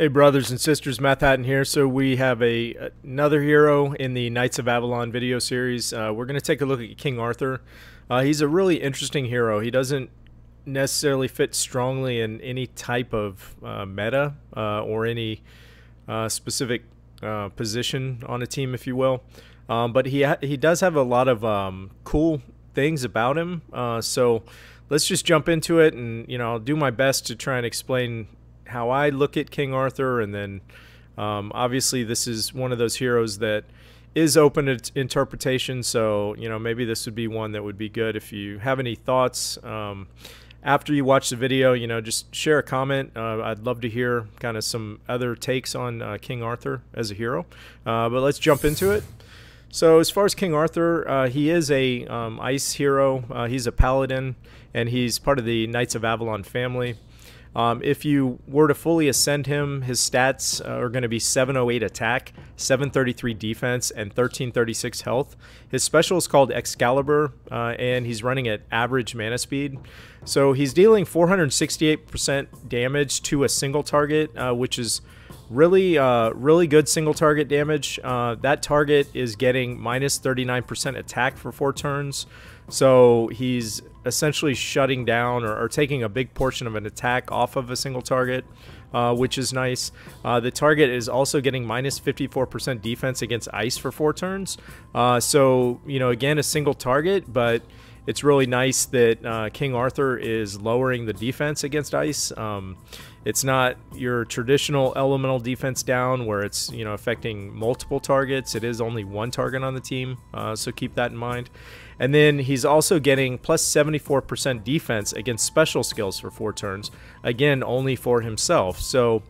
Hey, brothers and sisters, Math Hattan here. So we have a another hero in the Knights of Avalon video series. Uh, we're going to take a look at King Arthur. Uh, he's a really interesting hero. He doesn't necessarily fit strongly in any type of uh, meta uh, or any uh, specific uh, position on a team, if you will. Um, but he he does have a lot of um, cool things about him. so let's just jump into it, and you know I'll do my best to try and explain how I look at King Arthur, and then um, obviously this is one of those heroes that is open to interpretation. So you know maybe this would be one that would be good if you have any thoughts. Um, after you watch the video, you know, just share a comment. Uh, I'd love to hear kind of some other takes on uh, King Arthur as a hero. Uh, but let's jump into it. So as far as King Arthur, uh, he is a um, ice hero. Uh, he's a paladin, and he's part of the Knights of Avalon family. Um, if you were to fully ascend him, his stats uh, are going to be 708 attack, 733 defense, and 1336 health. His special is called Excalibur, uh, and he's running at average mana speed. So he's dealing 468% damage to a single target, uh, which is really, uh, really good single target damage. Uh, that target is getting minus 39% attack for four turns. So he's essentially shutting down or, or, taking a big portion of an attack off of a single target, uh, which is nice. Uh, the target is also getting minus 54% defense against ice for four turns. Uh, so, you know, again, a single target, but it's really nice that uh, King Arthur is lowering the defense against ice. Um, it's not your traditional elemental defense down where it's you know affecting multiple targets. It is only one target on the team, uh, so keep that in mind. And then he's also getting plus 74% defense against special skills for four turns, again, only for himself. So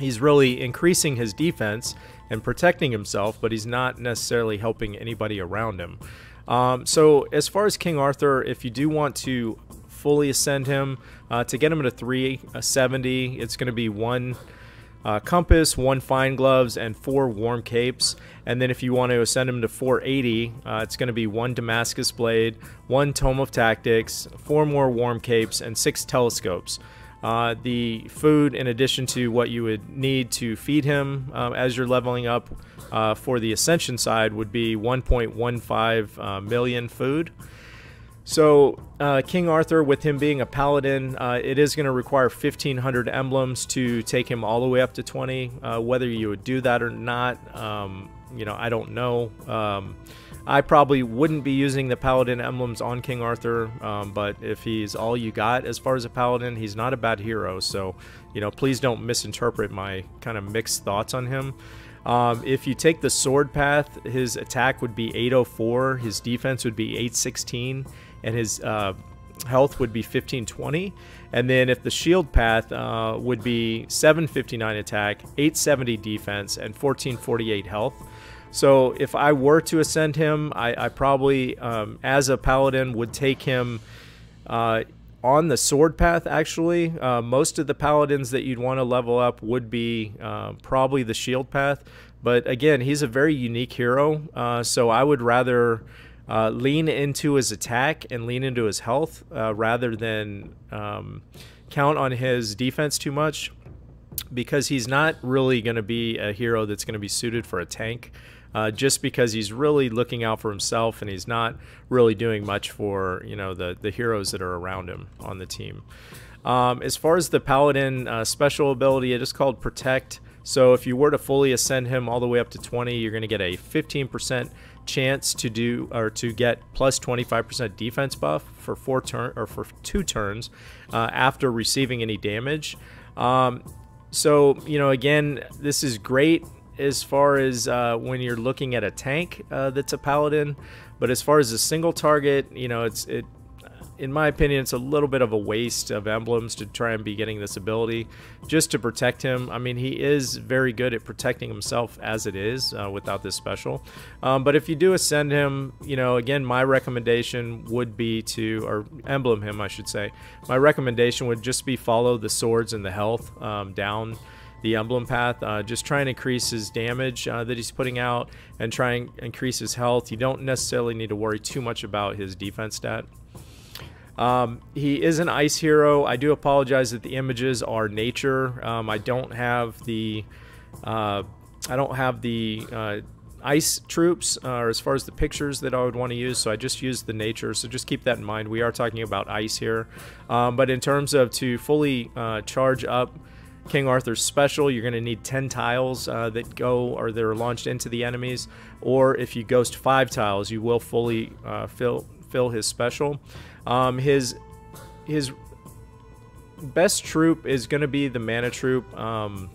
he's really increasing his defense and protecting himself, but he's not necessarily helping anybody around him. Um, so, as far as King Arthur, if you do want to fully ascend him, uh, to get him to 370, it's going to be one uh, compass, one fine gloves, and four warm capes. And then if you want to ascend him to 480, uh, it's going to be one Damascus blade, one tome of tactics, four more warm capes, and six telescopes. Uh, the food, in addition to what you would need to feed him uh, as you're leveling up uh, for the ascension side, would be 1.15 uh, million food. So, uh, King Arthur, with him being a paladin, uh, it is going to require 1,500 emblems to take him all the way up to 20. Uh, whether you would do that or not, um, you know, I don't know. Um, I probably wouldn't be using the paladin emblems on King Arthur, um, but if he's all you got as far as a paladin, he's not a bad hero. So, you know, please don't misinterpret my kind of mixed thoughts on him. Um, if you take the sword path, his attack would be 804, his defense would be 816 and his uh, health would be 1520. And then if the shield path uh, would be 759 attack, 870 defense, and 1448 health. So if I were to ascend him, I, I probably, um, as a paladin, would take him uh, on the sword path. Actually, uh, most of the paladins that you'd want to level up would be uh, probably the shield path. But again, he's a very unique hero, uh, so I would rather uh, lean into his attack and lean into his health uh, rather than um, count on his defense too much because he's not really going to be a hero that's going to be suited for a tank. Uh, just because he's really looking out for himself and he's not really doing much for you know the the heroes that are around him on the team. Um, as far as the paladin uh, special ability, it is called protect. So if you were to fully ascend him all the way up to 20, you're going to get a 15% chance to do or to get plus 25% defense buff for four turn or for two turns uh, after receiving any damage. Um, so you know, again, this is great as far as uh, when you're looking at a tank uh, that's a paladin, but as far as a single target, you know, it's it in my opinion, it's a little bit of a waste of emblems to try and be getting this ability just to protect him. I mean, he is very good at protecting himself as it is uh, without this special. Um, but if you do ascend him, you know, again, my recommendation would be to, or emblem him, I should say, my recommendation would just be follow the swords and the health um, down the emblem path. Uh, just try and increase his damage uh, that he's putting out and try and increase his health. You don't necessarily need to worry too much about his defense stat. Um, he is an ice hero. I do apologize that the images are nature. Um, I don't have the uh, I don't have the uh, ice troops uh, or as far as the pictures that I would want to use so I just used the nature so just keep that in mind we are talking about ice here um, but in terms of to fully uh, charge up King Arthur's special. You're going to need 10 tiles uh, that go or they're launched into the enemies. Or if you ghost 5 tiles you will fully uh, fill fill his special. Um, his his best troop is going to be the mana troop. Um,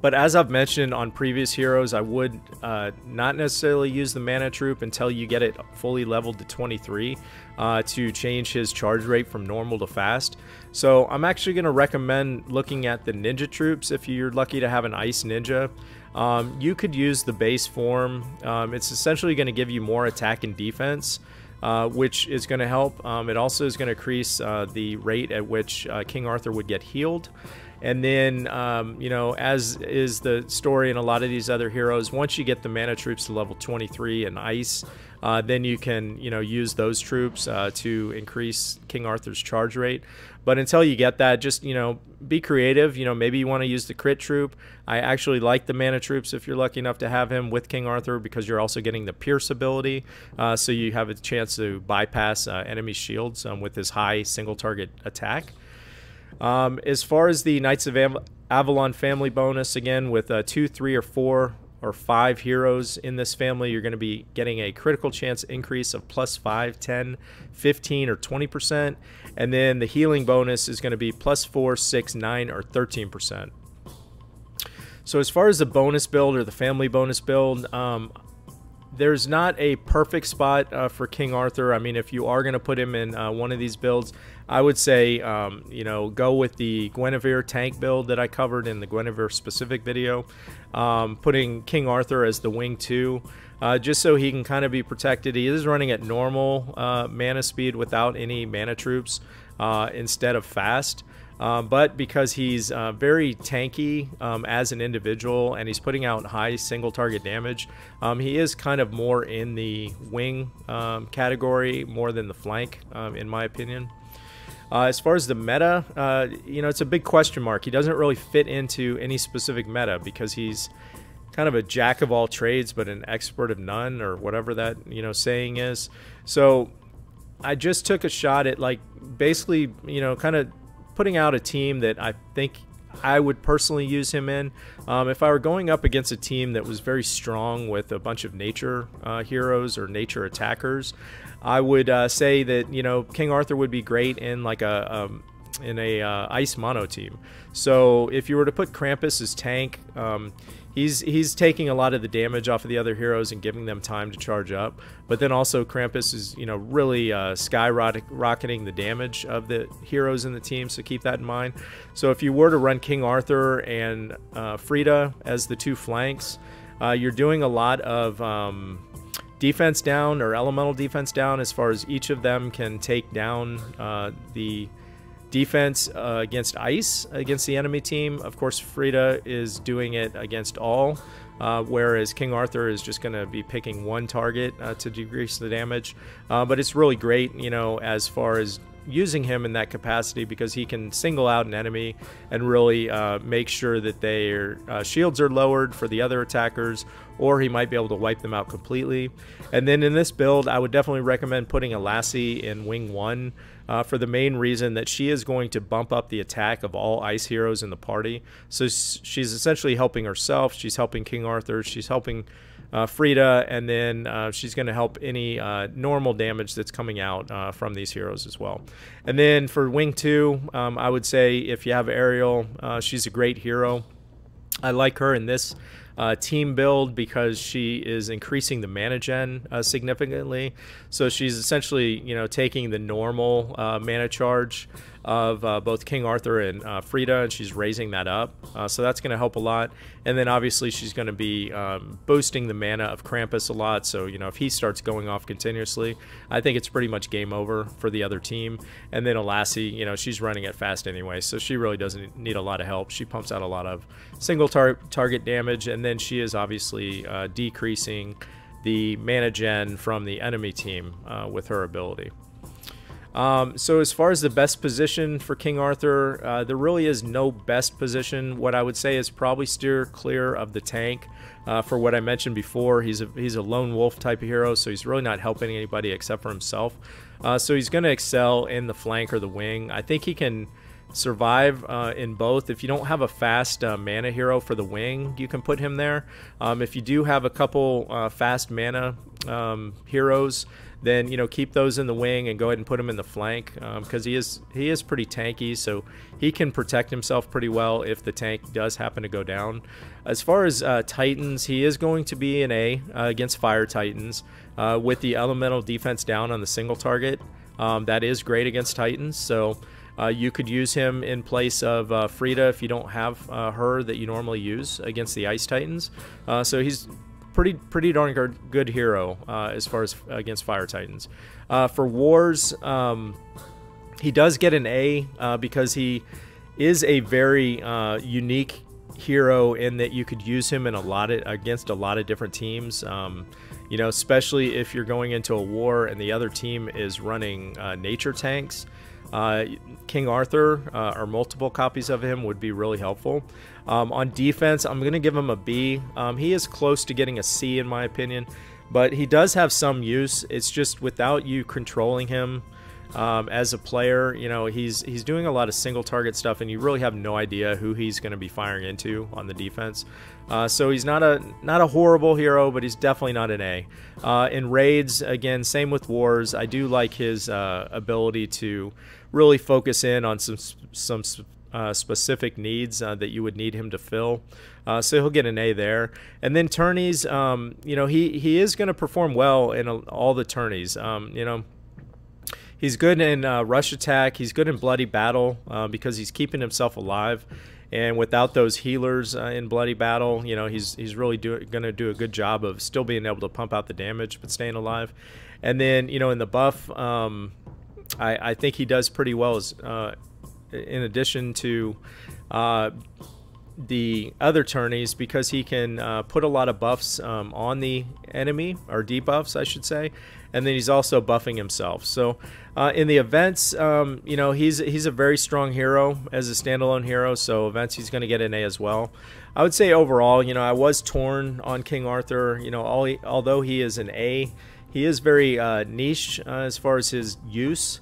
but as I've mentioned on previous heroes, I would uh, not necessarily use the mana troop until you get it fully leveled to 23 uh, to change his charge rate from normal to fast. So I'm actually going to recommend looking at the ninja troops if you're lucky to have an ice ninja. Um, you could use the base form. Um, it's essentially going to give you more attack and defense. Uh, which is going to help. Um, it also is going to increase uh, the rate at which uh, King Arthur would get healed. And then, um, you know, as is the story in a lot of these other heroes, once you get the mana troops to level 23 and ice, uh, then you can, you know, use those troops uh, to increase King Arthur's charge rate. But until you get that, just, you know, be creative. You know, maybe you want to use the crit troop. I actually like the mana troops if you're lucky enough to have him with King Arthur because you're also getting the pierce ability. Uh, so you have a chance to bypass uh, enemy shields um, with his high single target attack. Um, as far as the Knights of Avalon family bonus, again, with uh, two, three, or four or five heroes in this family, you're going to be getting a critical chance increase of plus 5, 10, 15, or 20%. And then the healing bonus is going to be plus 4, 6, 9, or 13%. So as far as the bonus build or the family bonus build, um, there's not a perfect spot uh, for King Arthur. I mean, if you are going to put him in uh, one of these builds, I would say, um, you know, go with the Guinevere tank build that I covered in the Guinevere specific video. Um, putting King Arthur as the wing 2, uh, just so he can kind of be protected. He is running at normal uh, mana speed without any mana troops uh, instead of fast. Um, but because he's uh, very tanky um, as an individual and he's putting out high single target damage, um, he is kind of more in the wing um, category more than the flank, um, in my opinion. Uh, as far as the meta, uh, you know, it's a big question mark. He doesn't really fit into any specific meta because he's kind of a jack of all trades, but an expert of none, or whatever that you know saying is. So I just took a shot at like basically, you know, kind of putting out a team that I think I would personally use him in. Um, if I were going up against a team that was very strong with a bunch of nature uh, heroes or nature attackers, I would uh, say that you know King Arthur would be great in like a um, in a uh, ice mono team. So if you were to put Krampus as tank, um, he's he's taking a lot of the damage off of the other heroes and giving them time to charge up. But then also Krampus is you know really uh, skyrocketing the damage of the heroes in the team. So keep that in mind. So if you were to run King Arthur and uh, Frida as the two flanks, uh, you're doing a lot of um, defense down or elemental defense down as far as each of them can take down uh, the defense uh, against ice against the enemy team. Of course, Frida is doing it against all, uh, whereas King Arthur is just going to be picking one target uh, to decrease the damage. Uh, but it's really great, you know, as far as using him in that capacity because he can single out an enemy and really uh, make sure that their uh, shields are lowered for the other attackers, or he might be able to wipe them out completely. And then in this build, I would definitely recommend putting Alasie in Wing 1 uh, for the main reason that she is going to bump up the attack of all ice heroes in the party. So she's essentially helping herself, she's helping King Arthur, she's helping uh, Frida, and then uh, she's going to help any uh, normal damage that's coming out uh, from these heroes as well. And then for Wing 2, um, I would say if you have Ariel, uh, she's a great hero. I like her in this uh, team build because she is increasing the mana gen uh, significantly. So she's essentially, you know, taking the normal uh, mana charge of uh, both King Arthur and uh, Frida, and she's raising that up. Uh, so that's going to help a lot. And then obviously she's going to be um, boosting the mana of Krampus a lot. So you know if he starts going off continuously, I think it's pretty much game over for the other team. And then Alasie, you know she's running it fast anyway, so she really doesn't need a lot of help. She pumps out a lot of single tar target damage, and then she is obviously uh, decreasing the mana gen from the enemy team uh, with her ability. Um, so as far as the best position for King Arthur, uh, there really is no best position. What I would say is probably steer clear of the tank. Uh, for what I mentioned before, he's a he's a lone wolf type of hero, so he's really not helping anybody except for himself. Uh, so he's going to excel in the flank or the wing. I think he can survive uh, in both. If you don't have a fast uh, mana hero for the wing, you can put him there. Um, if you do have a couple uh, fast mana um, heroes, then you know keep those in the wing and go ahead and put him in the flank because um, he is he is pretty tanky, so he can protect himself pretty well if the tank does happen to go down. As far as uh, Titans, he is going to be an A uh, against Fire Titans uh, with the elemental defense down on the single target. Um, that is great against Titans, so. Uh, you could use him in place of uh, Frida if you don't have uh, her that you normally use against the Ice Titans. Uh, so he's pretty pretty darn good, hero uh, as far as against Fire Titans. Uh, for Wars, um, he does get an A because he is a very unique hero in that you could use him in a lot of, against a lot of different teams. Um, you know, especially if you're going into a war and the other team is running nature tanks. Uh, King Arthur uh, or multiple copies of him would be really helpful. Um, on defense, I'm going to give him a B. Um, he is close to getting a C in my opinion, but he does have some use. It's just without you controlling him um, as a player, you know, he's he's doing a lot of single target stuff, and you really have no idea who he's going to be firing into on the defense. Uh, so he's not a not a horrible hero, but he's definitely not an A. Uh, in raids, again, same with wars. I do like his uh, ability to really focus in on some some uh, specific needs uh, that you would need him to fill. Uh, so he'll get an A there. And then tourneys, um, you know, he he is going to perform well in all the tourneys. Um, you know. He's good in uh, rush attack. He's good in bloody battle uh, because he's keeping himself alive. And without those healers uh, in bloody battle, you know he's he's really going to do a good job of still being able to pump out the damage but staying alive. And then you know in the buff, um, I, I think he does pretty well as uh, in addition to uh, the other tourneys because he can uh, put a lot of buffs um, on the enemy or debuffs I should say and then he's also buffing himself so uh, in the events um, you know he's he's a very strong hero as a standalone hero so events he's going to get an A as well I would say overall you know I was torn on King Arthur you know all he, although he is an A he is very uh, niche uh, as far as his use.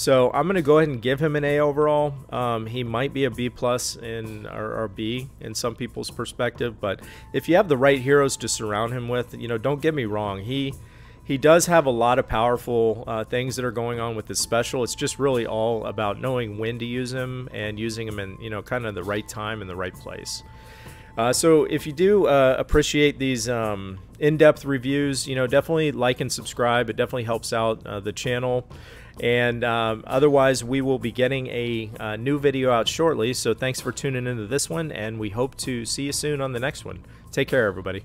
So I'm going to go ahead and give him an A overall. Um, he might be a B plus in or, or, B in some people's perspective, but if you have the right heroes to surround him with, you know, don't get me wrong. He he does have a lot of powerful uh, things that are going on with his special. It's just really all about knowing when to use him and using him in you know kind of the right time and the right place. Uh, so if you do uh, appreciate these um, in-depth reviews, you know, definitely like and subscribe. It definitely helps out uh, the channel. And um, otherwise, we will be getting a, a uh, new video out shortly. So thanks for tuning into this one, and we hope to see you soon on the next one. Take care, everybody.